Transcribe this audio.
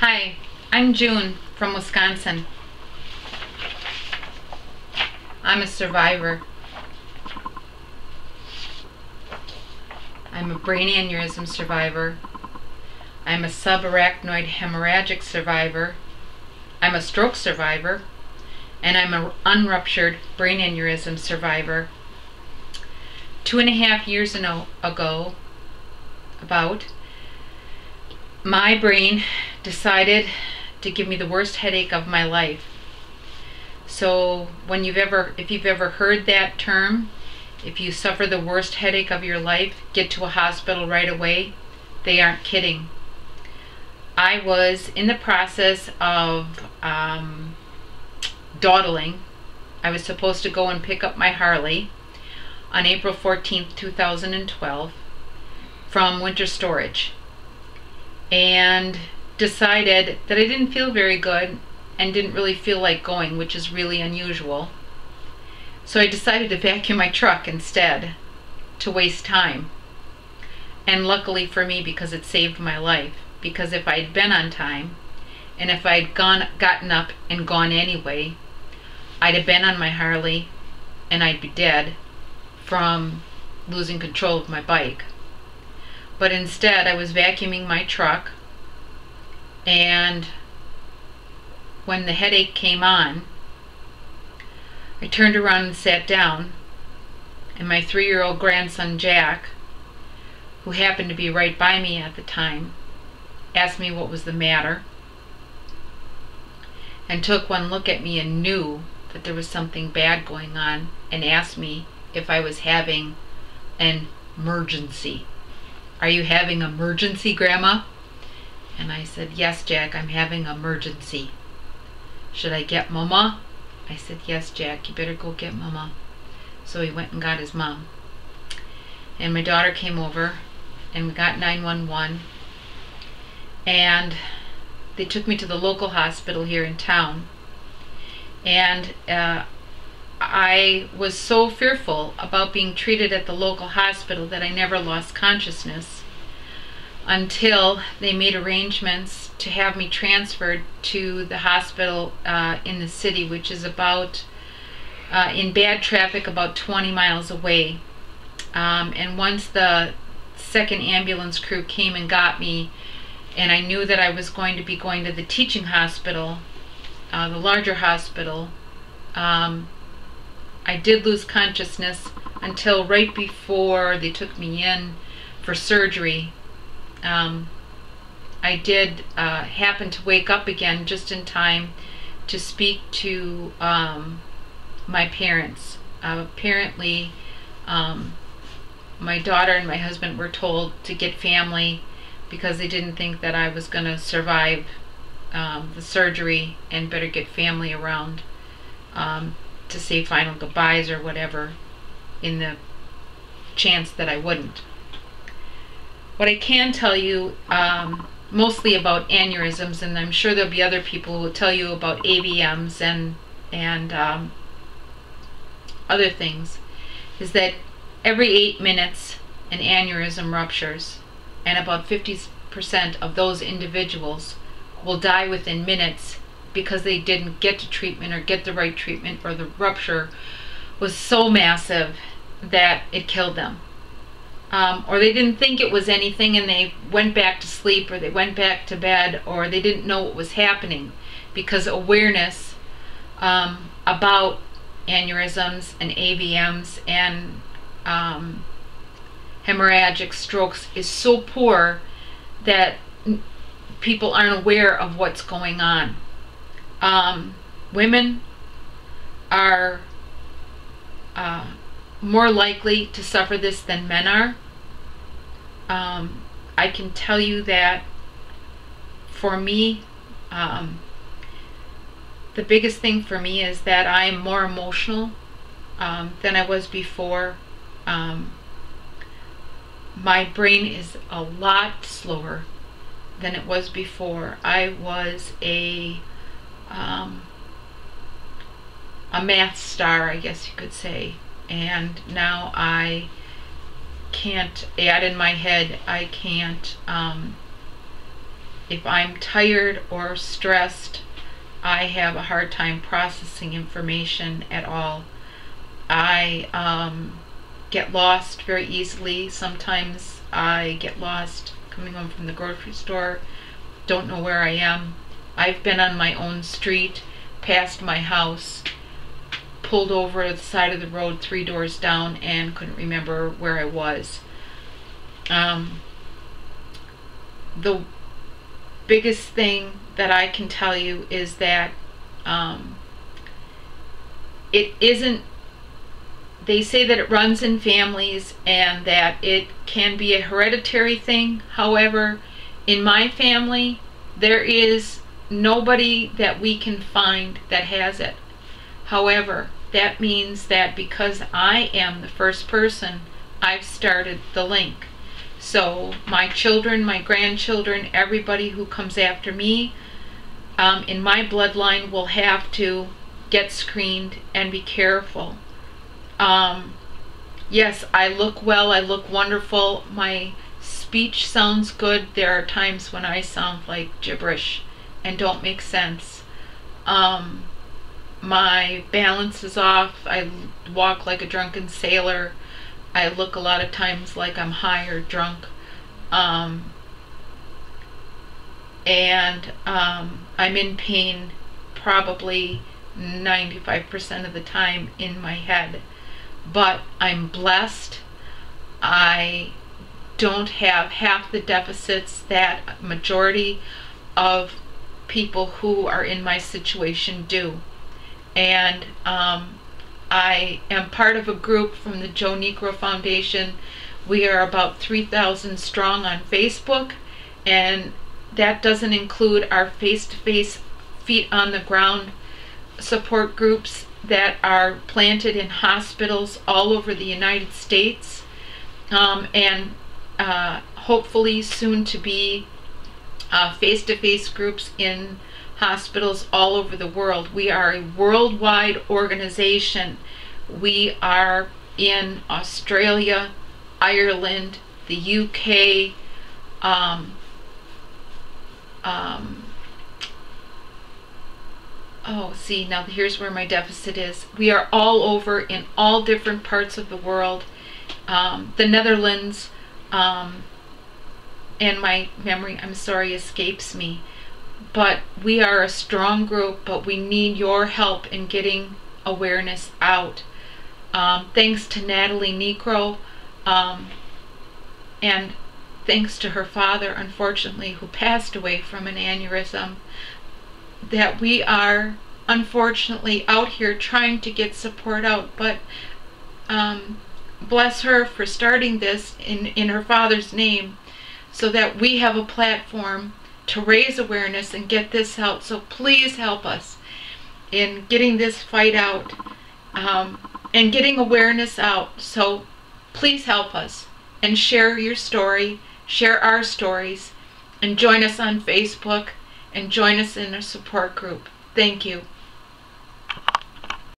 Hi, I'm June from Wisconsin. I'm a survivor. I'm a brain aneurysm survivor. I'm a subarachnoid hemorrhagic survivor. I'm a stroke survivor. And I'm an unruptured brain aneurysm survivor. Two and a half years ago, about, my brain decided to give me the worst headache of my life. So when you've ever, if you've ever heard that term, if you suffer the worst headache of your life, get to a hospital right away. They aren't kidding. I was in the process of um, dawdling. I was supposed to go and pick up my Harley on April 14th, 2012 from winter storage and decided that I didn't feel very good and didn't really feel like going, which is really unusual. So I decided to vacuum my truck instead to waste time. And luckily for me, because it saved my life, because if I'd been on time and if I'd gone, gotten up and gone anyway, I'd have been on my Harley and I'd be dead from losing control of my bike. But instead, I was vacuuming my truck and when the headache came on, I turned around and sat down, and my three year old grandson Jack, who happened to be right by me at the time, asked me what was the matter, and took one look at me and knew that there was something bad going on, and asked me if I was having an emergency. Are you having emergency, Grandma? And I said, Yes, Jack, I'm having emergency. Should I get Mama? I said, Yes, Jack, you better go get Mama. So he went and got his mom. And my daughter came over and we got 911. And they took me to the local hospital here in town. And uh, I was so fearful about being treated at the local hospital that I never lost consciousness until they made arrangements to have me transferred to the hospital uh, in the city, which is about uh, in bad traffic about 20 miles away. Um, and once the second ambulance crew came and got me, and I knew that I was going to be going to the teaching hospital, uh, the larger hospital, um, I did lose consciousness until right before they took me in for surgery um, I did uh, happen to wake up again just in time to speak to um, my parents. Uh, apparently, um, my daughter and my husband were told to get family because they didn't think that I was going to survive um, the surgery and better get family around um, to say final goodbyes or whatever in the chance that I wouldn't. What I can tell you, um, mostly about aneurysms, and I'm sure there'll be other people who will tell you about AVMs and and um, other things, is that every eight minutes an aneurysm ruptures, and about 50% of those individuals will die within minutes because they didn't get to treatment or get the right treatment, or the rupture was so massive that it killed them um, or they didn't think it was anything and they went back to sleep or they went back to bed or they didn't know what was happening because awareness um, about aneurysms and AVMs and um, hemorrhagic strokes is so poor that people aren't aware of what's going on. Um, women are uh, more likely to suffer this than men are. Um, I can tell you that for me, um, the biggest thing for me is that I'm more emotional um, than I was before. Um, my brain is a lot slower than it was before. I was a um, a math star, I guess you could say and now I can't add in my head I can't um, if I'm tired or stressed, I have a hard time processing information at all. I um, get lost very easily. Sometimes I get lost coming home from the grocery store, don't know where I am. I've been on my own street, past my house, pulled over at the side of the road three doors down, and couldn't remember where I was. Um, the biggest thing that I can tell you is that um, it isn't they say that it runs in families and that it can be a hereditary thing. However, in my family, there is nobody that we can find that has it. However, that means that because I am the first person, I've started the link. So my children, my grandchildren, everybody who comes after me um, in my bloodline will have to get screened and be careful. Um, yes, I look well, I look wonderful, my speech sounds good. There are times when I sound like gibberish and don't make sense. Um, my balance is off. I walk like a drunken sailor. I look a lot of times like I'm high or drunk. Um, and um, I'm in pain probably 95% of the time in my head. But I'm blessed. I don't have half the deficits that majority of people who are in my situation do. And um, I am part of a group from the Joe Niekro Foundation. We are about 3,000 strong on Facebook, and that doesn't include our face to face, feet on the ground support groups that are planted in hospitals all over the United States um, and uh, hopefully soon to be face to face groups in hospitals all over the world. We are a worldwide organization. We are in Australia, Ireland, the UK, um, um, oh, see, now here's where my deficit is. We are all over in all different parts of the world. Um, the Netherlands, um, and my memory, I'm sorry, escapes me but we are a strong group, but we need your help in getting awareness out. Um, thanks to Natalie Niekro, um, and thanks to her father, unfortunately, who passed away from an aneurysm, that we are unfortunately out here trying to get support out. But um, bless her for starting this in, in her father's name so that we have a platform to raise awareness and get this out. So please help us in getting this fight out um, and getting awareness out. So please help us and share your story, share our stories, and join us on Facebook and join us in a support group. Thank you.